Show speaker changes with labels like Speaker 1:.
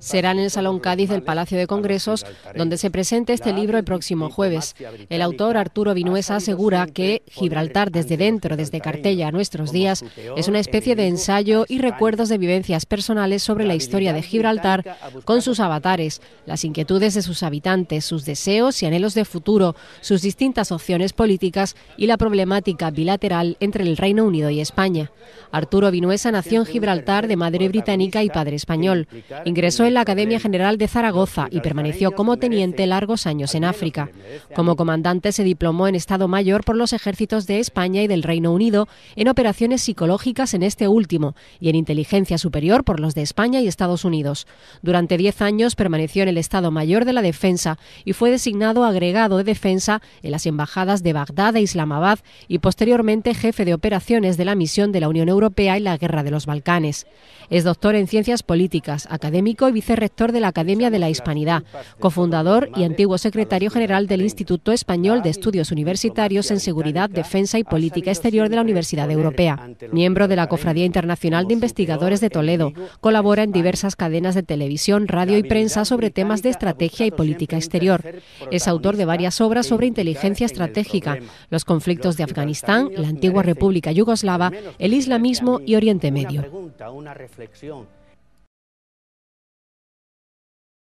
Speaker 1: Será en el Salón Cádiz del Palacio de Congresos donde se presente este libro el próximo jueves. El autor Arturo Vinuesa asegura que Gibraltar desde dentro, desde Cartella a nuestros días, es una especie de ensayo y recuerdos de vivencias personales sobre la historia de Gibraltar con sus avatares, las inquietudes de sus habitantes, sus deseos y anhelos de futuro, sus distintas opciones políticas y la problemática bilateral entre el Reino Unido y España. Arturo Vinuesa nació en Gibraltar de madre británica y padre español. Ingresó en la Academia General de Zaragoza y permaneció como teniente largos años en África. Como comandante se diplomó en Estado Mayor por los ejércitos de España y del Reino Unido en operaciones psicológicas en este último y en inteligencia superior por los de España y Estados Unidos. Durante diez años permaneció en el Estado Mayor de la Defensa y fue designado agregado de defensa en las embajadas de Bagdad e Islamabad y posteriormente jefe de operaciones de la misión de la Unión Europea en la Guerra de los Balcanes. Es doctor en Ciencias Políticas, académico y vicerrector de la Academia de la Hispanidad, cofundador y antiguo secretario general del Instituto Español de Estudios Universitarios en Seguridad, Defensa y Política Exterior de la Universidad Europea. Miembro de la Cofradía Internacional de Investigadores de Toledo, colabora en diversas cadenas de televisión, radio y prensa sobre temas de estrategia y política exterior. Es autor de varias obras sobre inteligencia estratégica, los conflictos de Afganistán, la antigua República Yugoslava, el islamismo y Oriente Medio.